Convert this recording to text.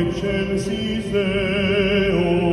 excelsis Deo